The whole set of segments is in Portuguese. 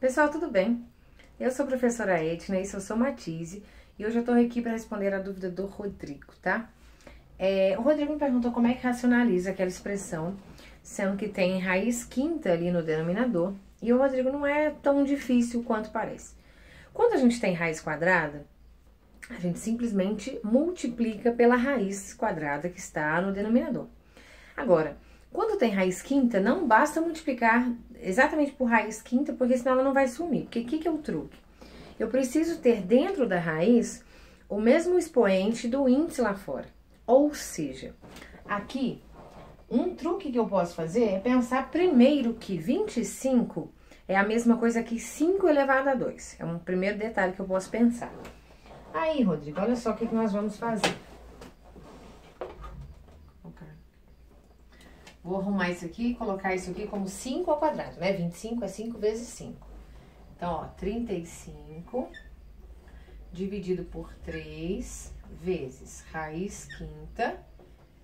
Pessoal, tudo bem? Eu sou a professora Etna, isso eu sou Matise, e hoje eu tô aqui para responder a dúvida do Rodrigo, tá? É, o Rodrigo me perguntou como é que racionaliza aquela expressão, sendo que tem raiz quinta ali no denominador, e o Rodrigo não é tão difícil quanto parece. Quando a gente tem raiz quadrada, a gente simplesmente multiplica pela raiz quadrada que está no denominador. Agora, quando tem raiz quinta, não basta multiplicar exatamente por raiz quinta, porque senão ela não vai sumir. Porque o que, que é o truque? Eu preciso ter dentro da raiz o mesmo expoente do índice lá fora. Ou seja, aqui, um truque que eu posso fazer é pensar primeiro que 25 é a mesma coisa que 5 elevado a 2. É um primeiro detalhe que eu posso pensar. Aí, Rodrigo, olha só o que, que nós vamos fazer. Vou arrumar isso aqui e colocar isso aqui como 5 ao quadrado, né? 25 é 5 vezes 5. Então, ó, 35 dividido por 3 vezes raiz quinta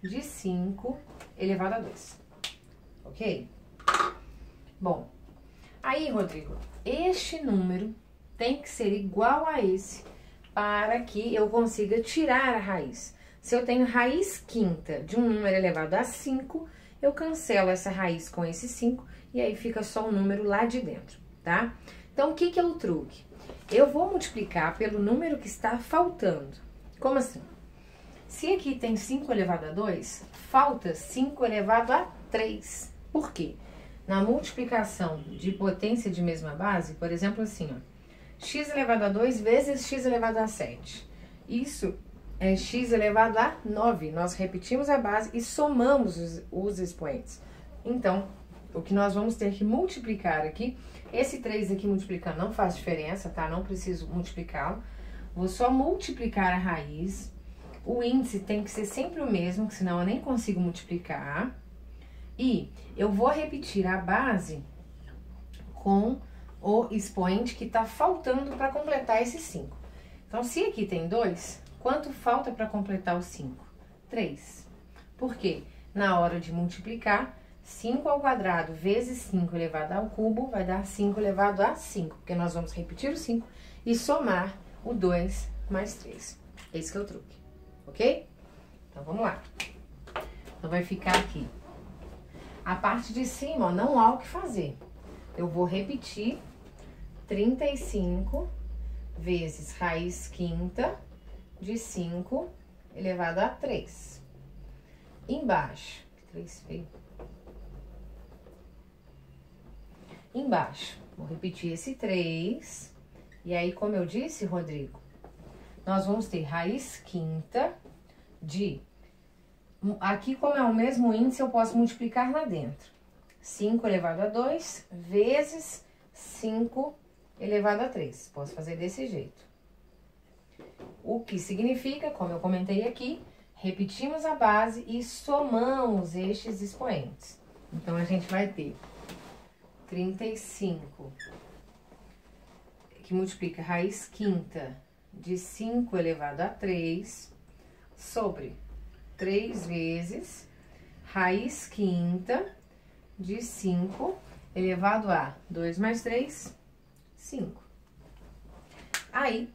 de 5 elevado a 2. Ok? Bom, aí, Rodrigo, este número tem que ser igual a esse para que eu consiga tirar a raiz. Se eu tenho raiz quinta de um número elevado a 5, eu cancelo essa raiz com esse 5 e aí fica só o número lá de dentro, tá? Então, o que, que é o truque? Eu vou multiplicar pelo número que está faltando. Como assim? Se aqui tem 5 elevado a 2, falta 5 elevado a 3. Por quê? Na multiplicação de potência de mesma base, por exemplo, assim, ó, x elevado a 2 vezes x elevado a 7. Isso é x elevado a 9. Nós repetimos a base e somamos os, os expoentes. Então, o que nós vamos ter que multiplicar aqui, esse 3 aqui multiplicando não faz diferença, tá? Não preciso multiplicá-lo. Vou só multiplicar a raiz. O índice tem que ser sempre o mesmo, senão eu nem consigo multiplicar. E eu vou repetir a base com o expoente que está faltando para completar esse 5. Então, se aqui tem 2, Quanto falta para completar o 5? 3. Por quê? Na hora de multiplicar, 5 ao quadrado vezes 5 elevado ao cubo vai dar 5 elevado a 5, porque nós vamos repetir o 5 e somar o 2 mais 3. Esse que é o truque, ok? Então, vamos lá. Então, vai ficar aqui. A parte de cima, ó, não há o que fazer. Eu vou repetir 35 vezes raiz quinta de 5 elevado a 3. Embaixo, 3 feio. Embaixo, vou repetir esse 3. E aí, como eu disse, Rodrigo, nós vamos ter raiz quinta de... Aqui, como é o mesmo índice, eu posso multiplicar lá dentro. 5 elevado a 2 vezes 5 elevado a 3. Posso fazer desse jeito. O que significa, como eu comentei aqui, repetimos a base e somamos estes expoentes. Então, a gente vai ter 35, que multiplica raiz quinta de 5 elevado a 3, sobre 3 vezes raiz quinta de 5 elevado a 2 mais 3, 5. Aí,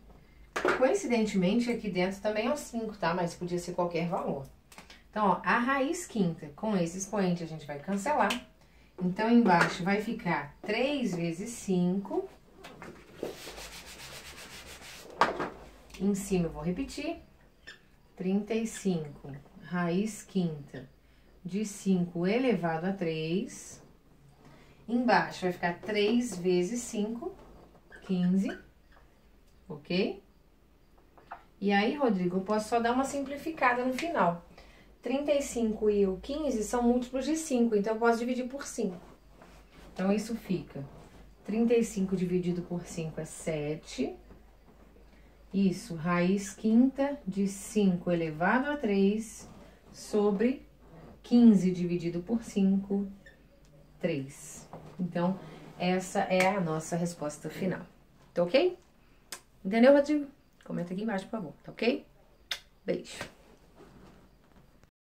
Coincidentemente, aqui dentro também é o 5, tá? Mas podia ser qualquer valor. Então, ó, a raiz quinta com esse expoente a gente vai cancelar. Então, embaixo vai ficar 3 vezes 5. Em cima eu vou repetir. 35 raiz quinta de 5 elevado a 3. Embaixo vai ficar 3 vezes 5, 15, ok? E aí, Rodrigo, eu posso só dar uma simplificada no final. 35 e o 15 são múltiplos de 5, então eu posso dividir por 5. Então, isso fica 35 dividido por 5 é 7. Isso, raiz quinta de 5 elevado a 3 sobre 15 dividido por 5, 3. Então, essa é a nossa resposta final. Tá ok? Entendeu, Rodrigo? Comenta aqui embaixo, por favor, tá ok? Beijo.